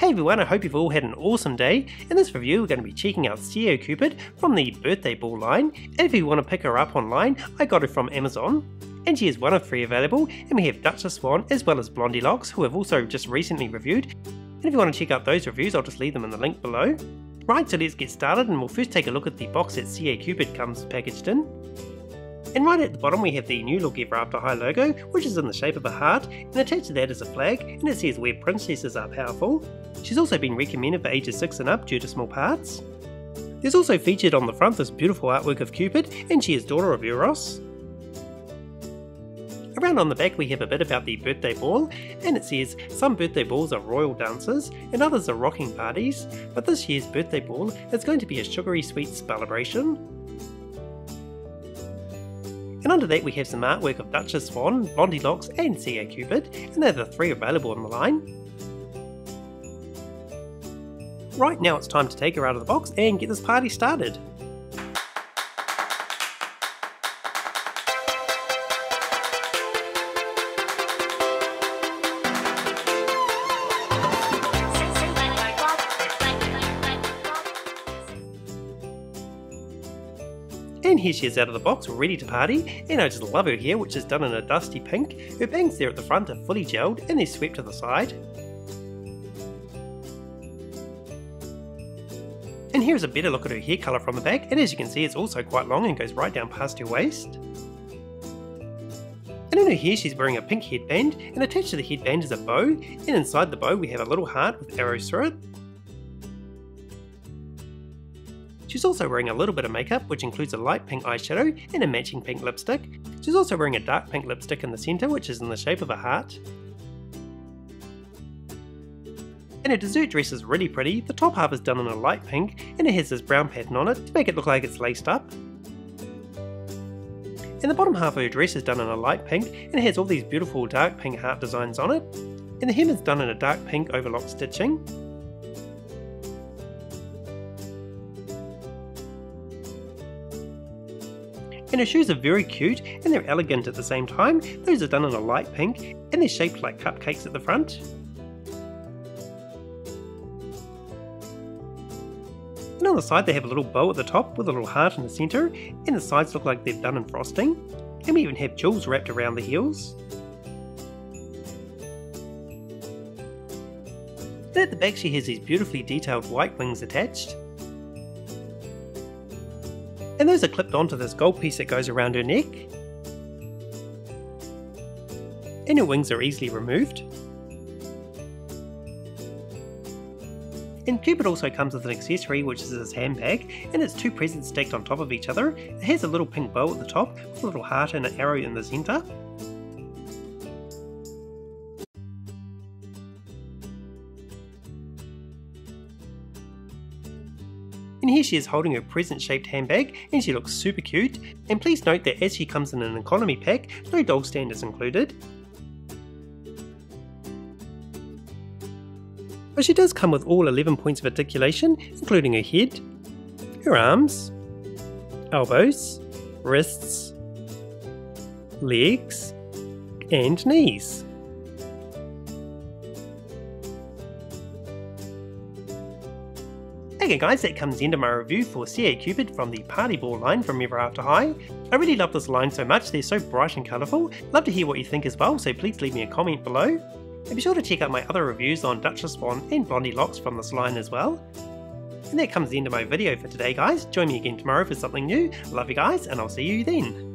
Hey everyone, I hope you've all had an awesome day. In this review, we're going to be checking out CA Cupid from the Birthday Ball line. And if you want to pick her up online, I got her from Amazon. And she is one of three available, and we have Duchess Swan as well as Blondie Lockes, who have also just recently reviewed. And if you want to check out those reviews, I'll just leave them in the link below. Right, so let's get started, and we'll first take a look at the box that CA Cupid comes packaged in. And right at the bottom we have the New Look Ever After High logo, which is in the shape of a heart, and attached to that is a flag, and it says where princesses are powerful. She's also been recommended for ages 6 and up due to small parts. There's also featured on the front this beautiful artwork of Cupid, and she is daughter of Eros. Around on the back we have a bit about the birthday ball, and it says some birthday balls are royal dances and others are rocking parties, but this year's birthday ball is going to be a sugary sweets celebration. And under that we have some artwork of Duchess Swan, Blondie Lockes and CA Cupid, and they're the three available on the line. Right now it's time to take her out of the box and get this party started. And here she is out of the box, ready to party, and I just love her hair which is done in a dusty pink. Her bangs there at the front are fully gelled and they're swept to the side. And here's a better look at her hair colour from the back, and as you can see it's also quite long and goes right down past her waist. And in her hair she's wearing a pink headband, and attached to the headband is a bow, and inside the bow we have a little heart with arrows through it. She's also wearing a little bit of makeup, which includes a light pink eyeshadow and a matching pink lipstick. She's also wearing a dark pink lipstick in the centre, which is in the shape of a heart. And her dessert dress is really pretty, the top half is done in a light pink, and it has this brown pattern on it to make it look like it's laced up. And the bottom half of her dress is done in a light pink, and it has all these beautiful dark pink heart designs on it. And the hem is done in a dark pink overlock stitching. And her shoes are very cute and they're elegant at the same time. Those are done in a light pink and they're shaped like cupcakes at the front. And on the side they have a little bow at the top with a little heart in the centre and the sides look like they've done in frosting. And we even have jewels wrapped around the heels. At the back she has these beautifully detailed white wings attached and those are clipped onto this gold piece that goes around her neck. And her wings are easily removed. And Cupid also comes with an accessory which is his handbag, and it's two presents stacked on top of each other. It has a little pink bow at the top, with a little heart and an arrow in the centre. And here she is holding her present shaped handbag and she looks super cute. And please note that as she comes in an economy pack, no dog stand is included. But she does come with all 11 points of articulation, including her head, her arms, elbows, wrists, legs, and knees. Okay guys, that comes of my review for CA Cupid from the Party Ball line from Ever After High. I really love this line so much, they're so bright and colourful. Love to hear what you think as well, so please leave me a comment below. And be sure to check out my other reviews on Duchess Swan and Blondie Lockes from this line as well. And that comes the end of my video for today guys. Join me again tomorrow for something new. Love you guys, and I'll see you then.